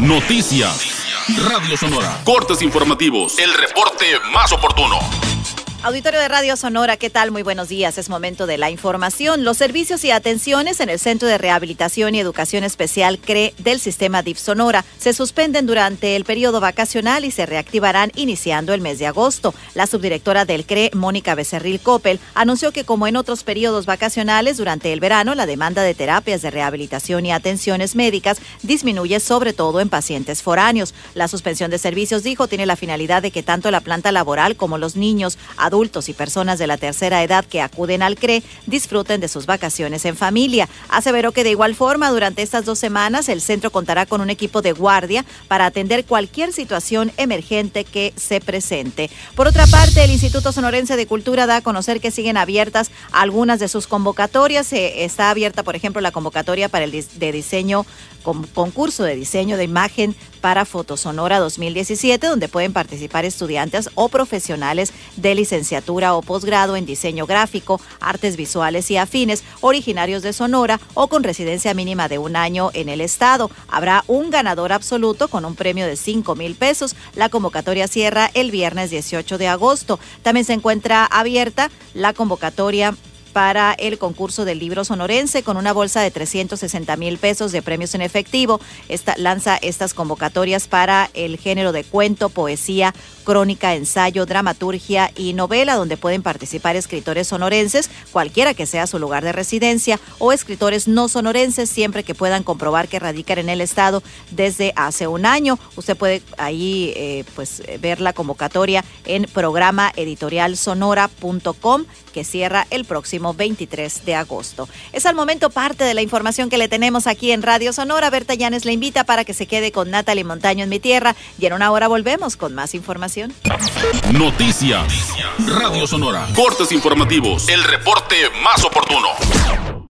Noticias. Radio Sonora. Cortes informativos. El reporte más oportuno. Auditorio de Radio Sonora, ¿qué tal? Muy buenos días. Es momento de la información. Los servicios y atenciones en el Centro de Rehabilitación y Educación Especial CRE del sistema DIF Sonora se suspenden durante el periodo vacacional y se reactivarán iniciando el mes de agosto. La subdirectora del CRE, Mónica Becerril Coppel, anunció que como en otros periodos vacacionales durante el verano, la demanda de terapias de rehabilitación y atenciones médicas disminuye sobre todo en pacientes foráneos. La suspensión de servicios, dijo, tiene la finalidad de que tanto la planta laboral como los niños, adultos, adultos y personas de la tercera edad que acuden al CRE disfruten de sus vacaciones en familia. Aseveró que de igual forma durante estas dos semanas el centro contará con un equipo de guardia para atender cualquier situación emergente que se presente. Por otra parte, el Instituto Sonorense de Cultura da a conocer que siguen abiertas algunas de sus convocatorias. Eh, está abierta, por ejemplo, la convocatoria para el de diseño concurso de diseño de imagen para Fotosonora 2017, donde pueden participar estudiantes o profesionales de licenciatura o posgrado en diseño gráfico, artes visuales y afines, originarios de Sonora o con residencia mínima de un año en el estado. Habrá un ganador absoluto con un premio de 5 mil pesos. La convocatoria cierra el viernes 18 de agosto. También se encuentra abierta la convocatoria para el concurso del libro sonorense con una bolsa de 360 mil pesos de premios en efectivo. Esta, lanza estas convocatorias para el género de cuento, poesía, crónica, ensayo, dramaturgia y novela, donde pueden participar escritores sonorenses, cualquiera que sea su lugar de residencia, o escritores no sonorenses, siempre que puedan comprobar que radican en el Estado desde hace un año. Usted puede ahí eh, pues ver la convocatoria en programaeditorialsonora.com que cierra el próximo 23 de agosto. Es al momento parte de la información que le tenemos aquí en Radio Sonora. Berta Llanes le invita para que se quede con Natalie Montaño en mi tierra y en una hora volvemos con más información. Noticias. Radio Sonora. Cortes informativos. El reporte más oportuno.